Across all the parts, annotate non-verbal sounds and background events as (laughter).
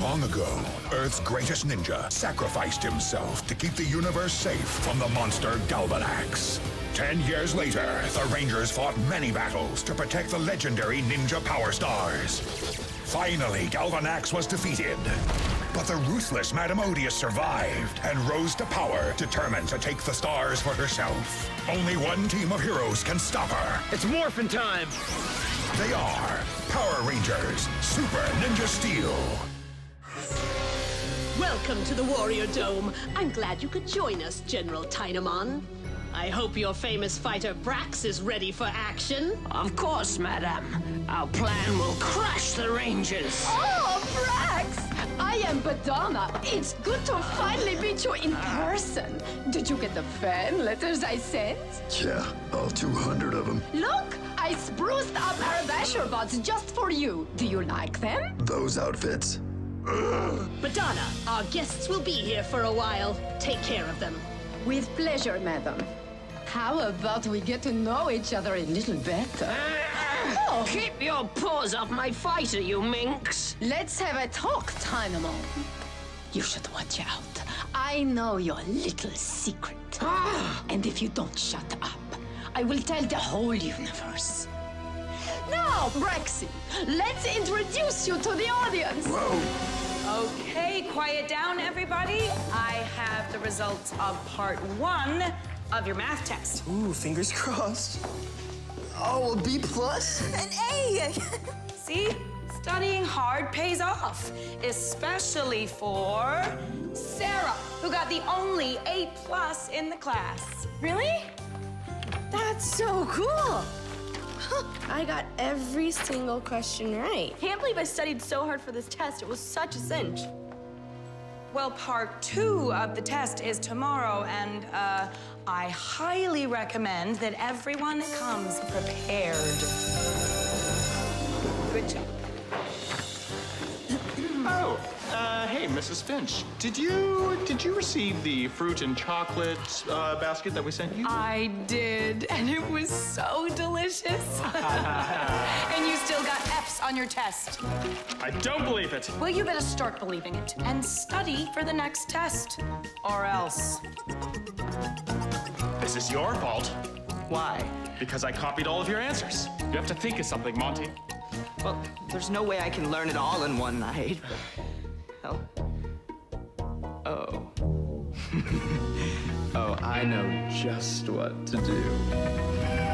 Long ago, Earth's greatest ninja sacrificed himself to keep the universe safe from the monster Galvanax. Ten years later, the Rangers fought many battles to protect the legendary Ninja Power Stars. Finally, Galvanax was defeated. But the ruthless Madame Odius survived and rose to power, determined to take the stars for herself. Only one team of heroes can stop her. It's morphin' time! They are Power Rangers Super Ninja Steel. Welcome to the Warrior Dome. I'm glad you could join us, General Tynamon. I hope your famous fighter Brax is ready for action. Of course, madam. Our plan will crush the Rangers. Oh, Brax! I am Badonna. It's good to finally meet you in person. Did you get the fan letters I sent? Yeah, all 200 of them. Look, I spruced up our Basher bots just for you. Do you like them? Those outfits? Badonna, our guests will be here for a while. Take care of them. With pleasure, madam. How about we get to know each other a little better? Oh. Keep your paws off my fighter, you minx. Let's have a talk, Tynamon. You should watch out. I know your little secret. Ah. and if you don't shut up, I will tell the whole universe. Now, Braxy, let's introduce you to the audience. Whoa! Okay, quiet down, everybody. I have the results of part one of your math test. Ooh, fingers crossed. Oh, a B plus? An A! (laughs) See? Studying hard pays off, especially for Sarah, who got the only A plus in the class. Really? That's so cool. (gasps) I got every single question right. Can't believe I studied so hard for this test. It was such a cinch. Well, part two of the test is tomorrow, and uh, I highly recommend that everyone comes prepared. Good job. Mrs. Finch. Did you did you receive the fruit and chocolate uh, basket that we sent you? I did, and it was so delicious. (laughs) and you still got F's on your test. I don't believe it. Well, you better start believing it and study for the next test, or else. This is your fault. Why? Because I copied all of your answers. You have to think of something, Monty. Well, there's no way I can learn it all in one night. Oh. Oh. (laughs) oh, I know just what to do.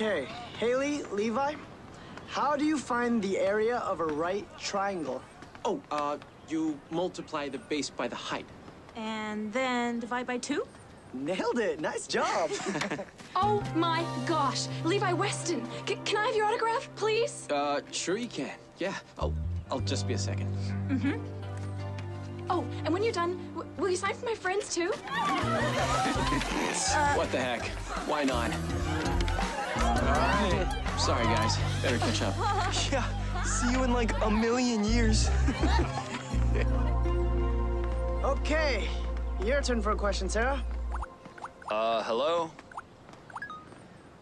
Okay, Haley, Levi, how do you find the area of a right triangle? Oh, uh, you multiply the base by the height. And then divide by two? Nailed it. Nice job. (laughs) (laughs) Oh my gosh, Levi Weston. C- can I have your autograph, please? Uh, sure you can. Yeah. Oh, I'll just be a second. Mm-hmm. Oh, and when you're done, w- will you sign for my friends too? (laughs) what the heck? Why not? Alright. Sorry, guys. Better catch up. (laughs) yeah, see you in like a million years. (laughs) okay, your turn for a question, Sarah. Uh, hello?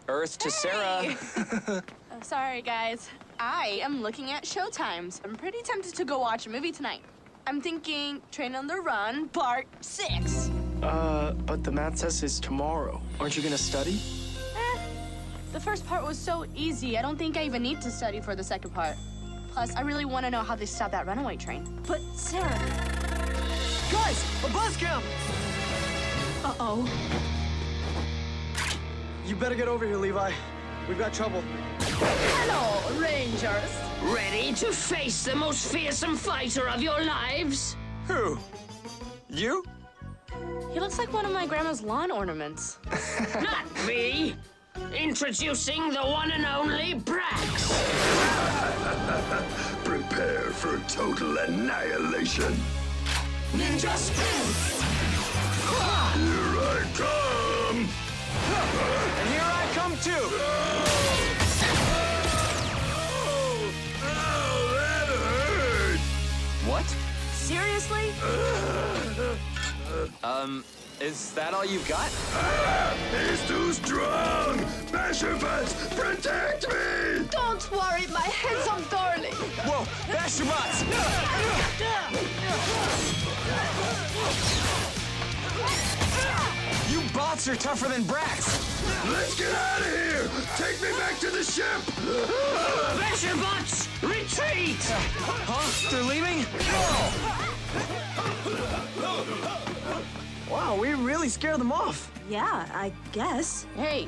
Earth to Sarah. (laughs) Oh, sorry, guys. I am looking at showtimes. I'm pretty tempted to go watch a movie tonight. I'm thinking Train on the Run, Part 6. Uh, but the math test is tomorrow. Aren't you gonna study? The first part was so easy, I don't think I even need to study for the second part. Plus, I really want to know how they stopped that runaway train. But Sarah. Guys, a Buzzcam! Uh-oh. You better get over here, Levi. We've got trouble. Hello, Rangers. Ready to face the most fearsome fighter of your lives? Who? You? He looks like one of my grandma's lawn ornaments. (laughs) Not me. Introducing the one and only Brax. (laughs) Prepare for total annihilation. Ninja spin! Here I come! And here I come too! Oh, that hurts. What? Seriously? (laughs) Um, is that all you've got? He's too strong! Basherbots, protect me! Don't worry, my handsome darling. Whoa, Basher Bots! You bots are tougher than Brax! Let's get out of here! Take me back to the ship! Basher bots, retreat! Huh? They're leaving? Wow, we really scared them off. Yeah, I guess. Hey,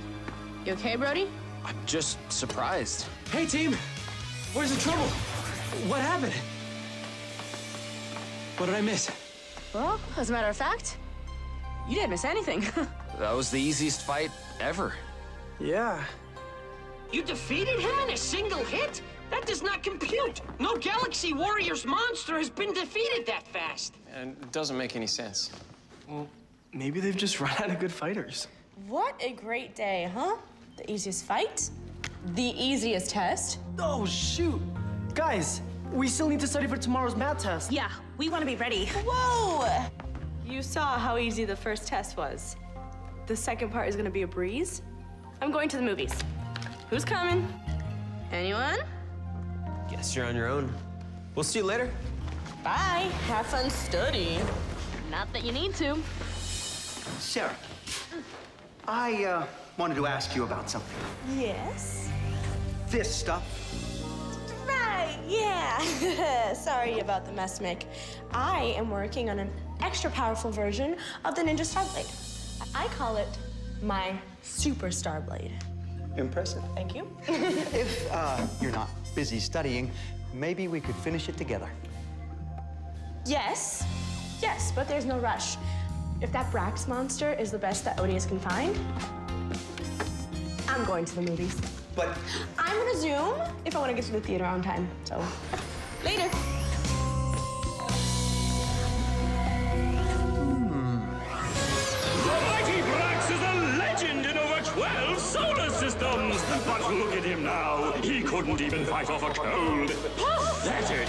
you okay, Brody? I'm just surprised. Hey, team! Where's the trouble? What happened? What did I miss? Well, as a matter of fact, you didn't miss anything. (laughs) That was the easiest fight ever. Yeah. You defeated him in a single hit? That does not compute. No Galaxy Warriors monster has been defeated that fast. And it doesn't make any sense. Well, maybe they've just (laughs) run out of good fighters. what a great day, huh? The easiest fight, the easiest test. Oh, shoot. Guys, we still need to study for tomorrow's math test. Yeah, we want to be ready. Whoa! You saw how easy the first test was. The second part is gonna be a breeze. I'm going to the movies. Who's coming? Anyone? Guess you're on your own. We'll see you later. Bye. Have fun studying. Not that you need to. Sarah, I uh, wanted to ask you about something. Yes. This stuff. Right, yeah. (laughs) Sorry about the mess, Mick. I am working on an extra powerful version of the Ninja Starblade. I call it my Super Starblade. Impressive. Thank you. (laughs) If uh, you're not busy studying, maybe we could finish it together. Yes, yes, but there's no rush. If that Brax monster is the best that Odius can find, I'm going to the movies. But I'm gonna zoom if I want to get to the theater on time. So, later. The mighty Brax is a legend in over 12 solar systems. But look at him now. He couldn't even fight off a cold. (gasps) Pathetic.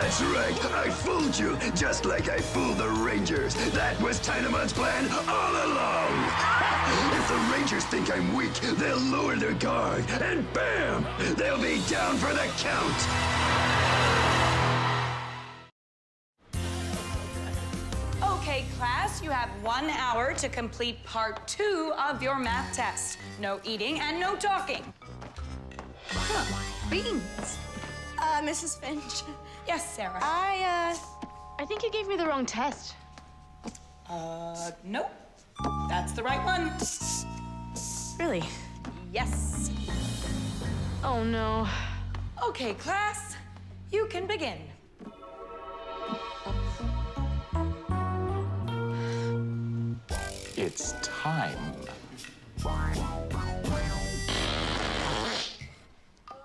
That's right, I fooled you, just like I fooled the Rangers. That was Tynamon's plan all along. (laughs) If the Rangers think I'm weak, they'll lower their guard, and bam! They'll be down for the count. Okay, class, you have one hour to complete part two of your math test. No eating and no talking. Beans. Uh, Mrs. Finch. Yes, Sarah. I, uh, I think you gave me the wrong test. Uh, nope. That's the right one. Really? Yes. Oh no. Okay, class, you can begin. It's time.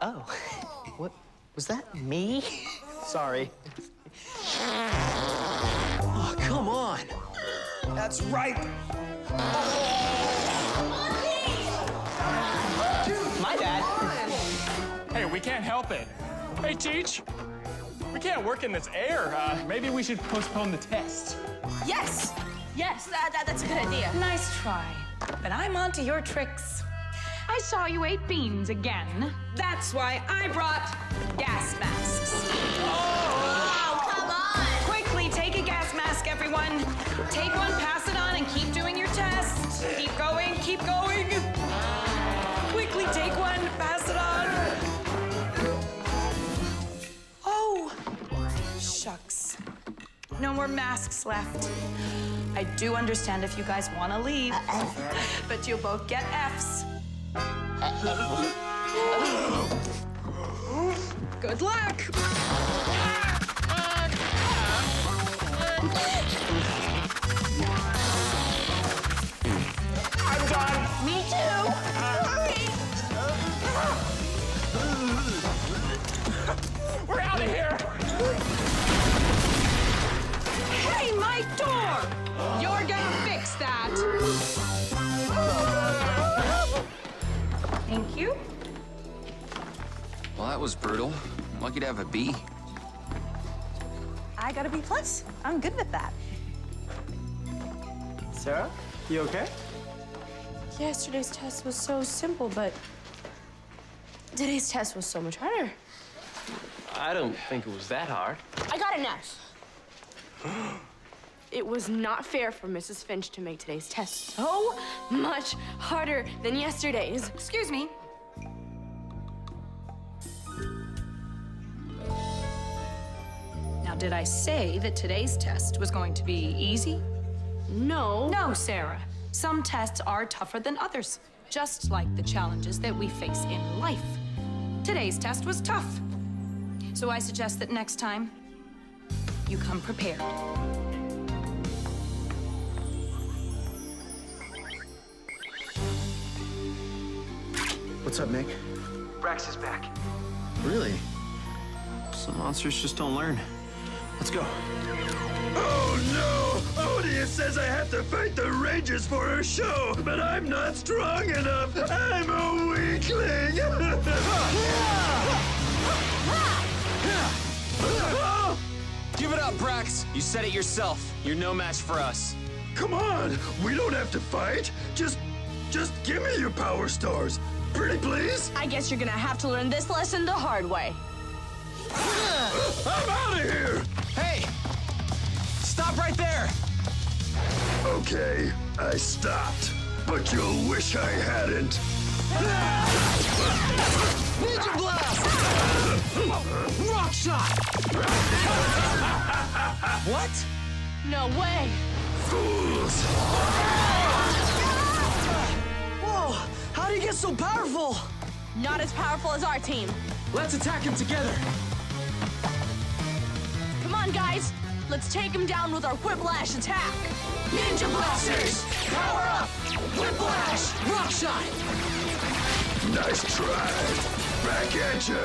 Oh, what was that? Me? (laughs) Sorry. Oh, come on. That's right. My bad. Hey, we can't help it. Hey, Teach. We can't work in this air. Uh, maybe we should postpone the test. Yes, Yes, that, that, that's a good idea. nice try. But I'm on to your tricks. I saw you ate beans again. That's why I brought gas masks. Oh, come on! Quickly, take a gas mask, everyone. Take one, pass it on, and keep doing your test. Keep going, keep going. Quickly, take one, pass it on. Oh, shucks. No more masks left. I do understand if you guys want to leave, uh -oh. but you'll both get Fs. Good luck. I'm done. Me too. We're out of here. Hey, my door! You're gonna fix that. Well, that was brutal. Lucky to have a B. I got a B plus. I'm good with that. Sarah, you okay? Yesterday's test was so simple, but today's test was so much harder. I don't think it was that hard. I got an F. (gasps) It was not fair for Mrs. Finch to make today's test so much harder than yesterday's. Excuse me. Did I say that today's test was going to be easy? No. No, Sarah. Some tests are tougher than others, just like the challenges that we face in life. Today's test was tough. So I suggest that next time, you come prepared. What's up, Mick? Brax is back. Really? Some monsters just don't learn. Let's go. Oh no! Odius says I have to fight the Rangers for her show, but I'm not strong enough. I'm a weakling. (laughs) Give it up, Brax. You said it yourself. You're no match for us. Come on, we don't have to fight. Just, just give me your power stars, pretty please. I guess you're gonna have to learn this lesson the hard way. I'm out of here. Hey! Stop right there! Okay, I stopped, but you'll wish I hadn't. Ninja Blast! Rock Shot! what? No way. Fools! Whoa! How do you get so powerful? Not as powerful as our team. Let's attack him together. Come on, guys. Let's take him down with our Whiplash attack. Ninja Blasters! Power up! Whiplash! Rock Shot! Nice try. Back at you.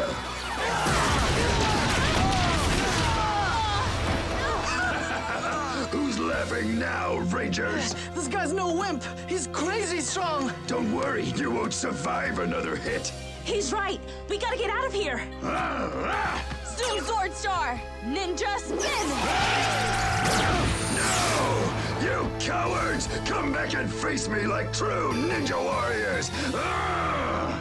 Who's laughing now, Rangers? This guy's no wimp. He's crazy strong. Don't worry, you won't survive another hit. He's right. We gotta get out of here. Ah, ah. Ah. Sword Star! Ninja Spin! No! You cowards! Come back and face me like true ninja warriors! Ah!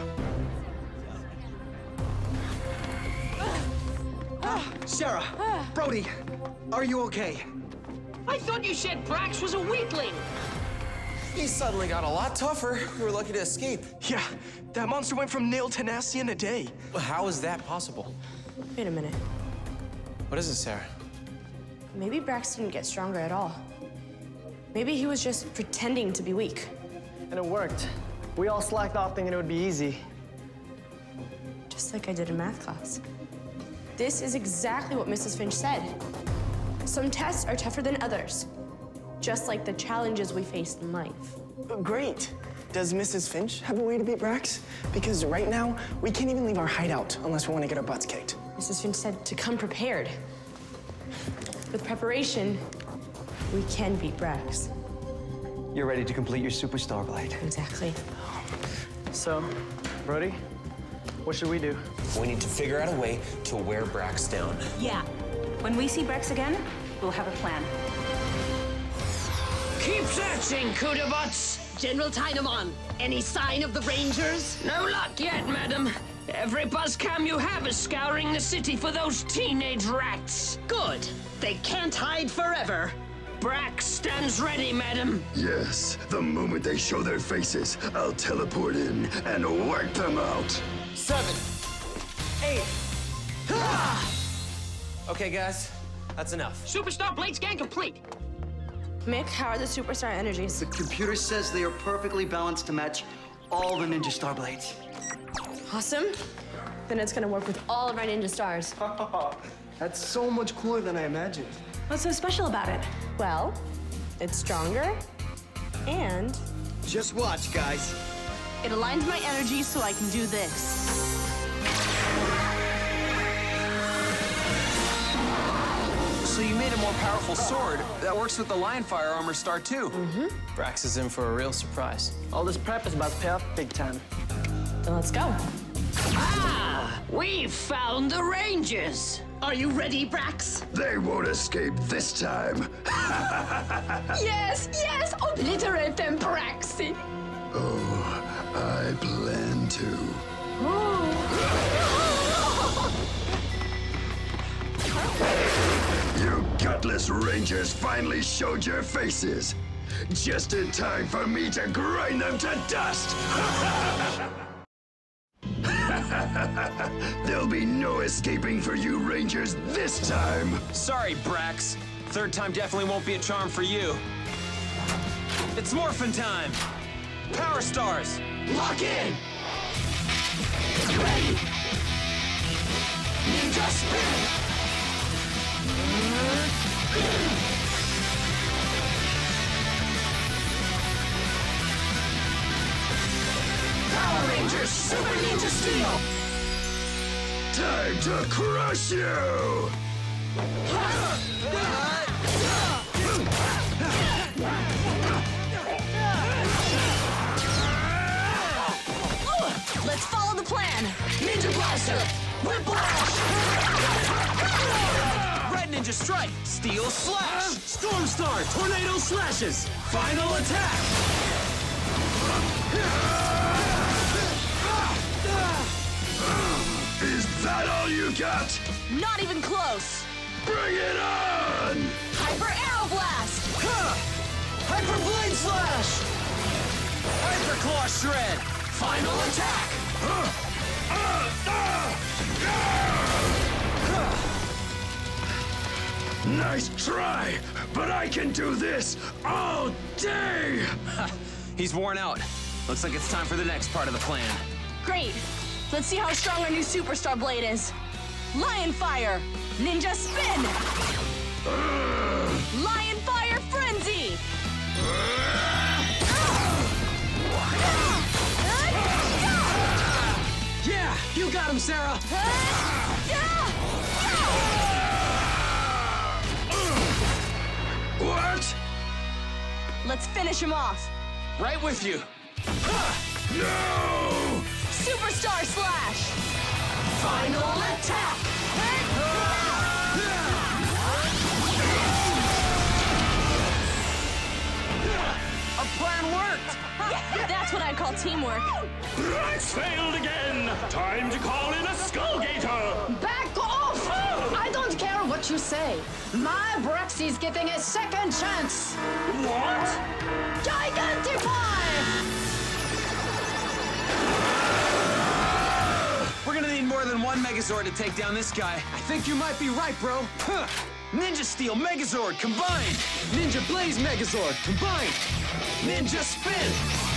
Sarah, Brody, are you okay? I thought you said Brax was a weakling. He suddenly got a lot tougher. We were lucky to escape. Yeah, that monster went from nil to nasty in a day. But how is that possible? Wait a minute. What is it, Sarah? Maybe Brax didn't get stronger at all. Maybe he was just pretending to be weak. And it worked. We all slacked off thinking it would be easy. Just like I did in math class. This is exactly what Mrs. Finch said. Some tests are tougher than others, just like the challenges we face in life. Great. Does Mrs. Finch have a way to beat Brax? Because right now, we can't even leave our hideout unless we want to get our butts kicked. Mrs. Finch said to come prepared. With preparation, we can beat Brax. You're ready to complete your superstar blade. Exactly. So, Brody, what should we do? We need to figure out a way to wear Brax down. Yeah. When we see Brax again, we'll have a plan. Keep searching, Kudabots! General Tynamon, any sign of the Rangers? No luck yet, madam. Every buzzcam you have is scouring the city for those teenage rats. Good. They can't hide forever. Brax stands ready, madam. Yes, the moment they show their faces, I'll teleport in and wipe them out. Seven. Eight. Ah! Okay, guys. That's enough. Superstar Blade scan complete. Mick, how are the superstar energies? The computer says they are perfectly balanced to match all the Ninja Star Blades. Awesome. Then it's gonna work with all of our ninja stars. (laughs) That's so much cooler than I imagined. What's so special about it? Well, it's stronger and Just watch, guys. It aligns my energy so I can do this. So you made a more powerful sword that works with the Lion Fire armor star too. Mm-hmm. Brax is in for a real surprise. All this prep is about to pay off big time. then let's go. Ah! We've found the Rangers! Are you ready, Brax? They won't escape this time. (laughs) Yes, yes, obliterate them, Braxy. Oh, I plan to. You gutless rangers finally showed your faces. Just in time for me to grind them to dust. (laughs) There'll be no escaping for you rangers this time. Sorry, Brax. Third time definitely won't be a charm for you. It's morphin' time. Power stars. Lock in. Ready. Ninja spin. Power Rangers Super Ninja Steel! Time to crush you! Let's follow the plan. Ninja Blaster. Whiplash. Red Ninja Strike. Steel Slash. Storm Star. Tornado Slashes. Final attack. Is that all you got? Not even close. Bring it on! Hyper Arrow Blast. Hyper Blade Slash. Hyper Claw Shred. Final attack. Uh, uh, uh. Nice try, but I can do this all day! (laughs) He's worn out. Looks like it's time for the next part of the plan. Great. Let's see how strong our new superstar blade is. Lion Fire. Ninja Spin. (sighs) Lion Fire Frenzy. Yeah, you got him, Sarah. (laughs) Let's finish him off. Right with you. No! Superstar Slash. Final attack. Our plan worked. That's what I call teamwork. Brax failed again. Time to call in a Skullgator. Back off! What you say. My Braxy's getting a second chance. What? Gigantify! We're gonna need more than one Megazord to take down this guy. I think you might be right, bro. Huh. Ninja Steel Megazord combined. Ninja Blaze Megazord combined. Ninja Spin.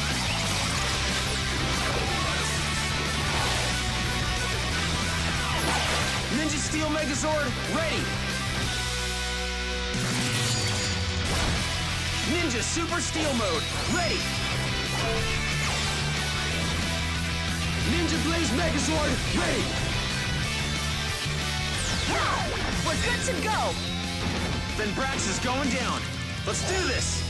Ninja Steel Megazord ready. Ninja Super Steel Mode ready. Ninja Blaze Megazord ready. We're good to go. Then Brax is going down. Let's do this.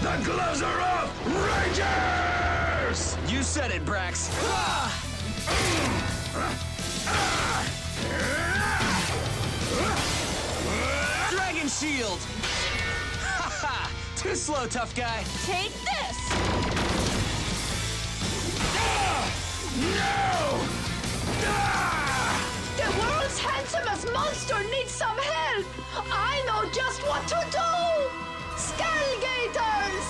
The gloves are off! Rangers! You said it, Brax. Ah! Dragon Shield! (laughs) Too slow, tough guy. Take this. No! The world's handsomest monster needs some help. I know just what to do. Skullgators!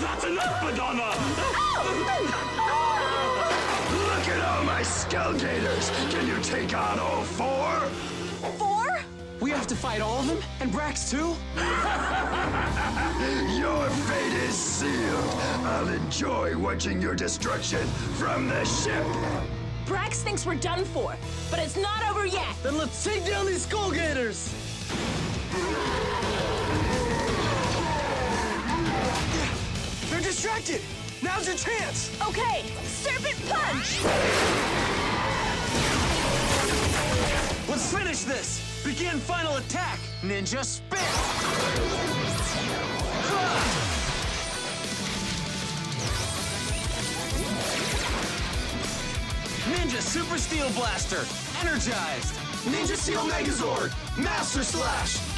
That's enough, Badonna. Look at all my Skullgators! Can you take on all four? Four? We have to fight all of them? And Brax too? (laughs) Your fate is sealed. I'll enjoy watching your destruction from the ship. Brax thinks we're done for, but it's not over yet. Then let's take down these Skull Gators! They're distracted! Now's your chance! Okay, Serpent Punch! Let's finish this! Begin final attack! Ninja spin! Ninja Super Steel Blaster! Energized! Ninja Steel Megazord! Master Slash!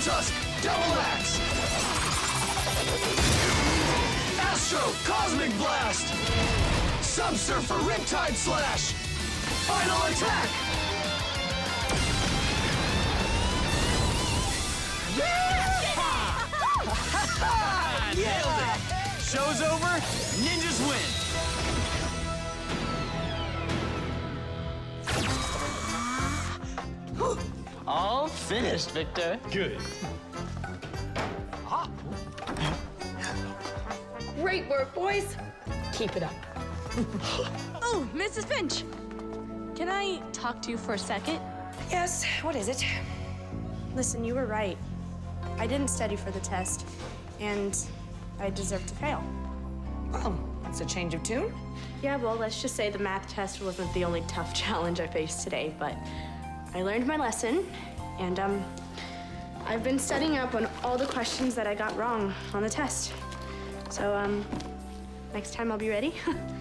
Tusk! Double Axe! Astro Cosmic Blast! Subsurfer Riptide Slash! Final attack! (laughs) Nailed it! Show's over, ninjas win! All finished, Victor. Good. Ah. Great work, boys. Keep it up. (laughs) Oh, Mrs. Finch. Can I talk to you for a second? Yes, what is it? Listen, you were right. I didn't study for the test, and I deserve to fail. Oh, that's a change of tune. Yeah, well, let's just say the math test wasn't the only tough (laughs) challenge I faced today, but I learned my lesson, and um, I've been studying up on all the questions that I got wrong on the test. So, um, next time I'll be ready. (laughs)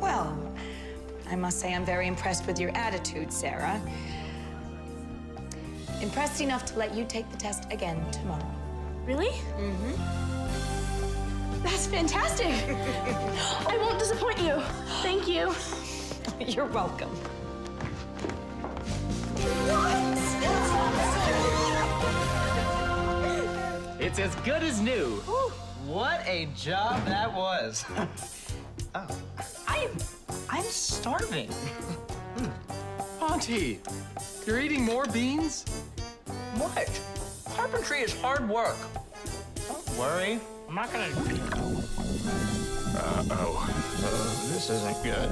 Well, I must say I'm very impressed with your attitude, Sarah. Impressed enough to let you take the test again tomorrow. Really? Mm-hmm. That's fantastic! (laughs) I won't disappoint you. Thank you. You're welcome. It's as good as new. What a job that was. (laughs) oh, I'm, I'm starving. (laughs) Auntie, you're eating more beans? What? Carpentry is hard work. Don't worry. I'm not gonna. Uh-oh. Oh, this isn't good.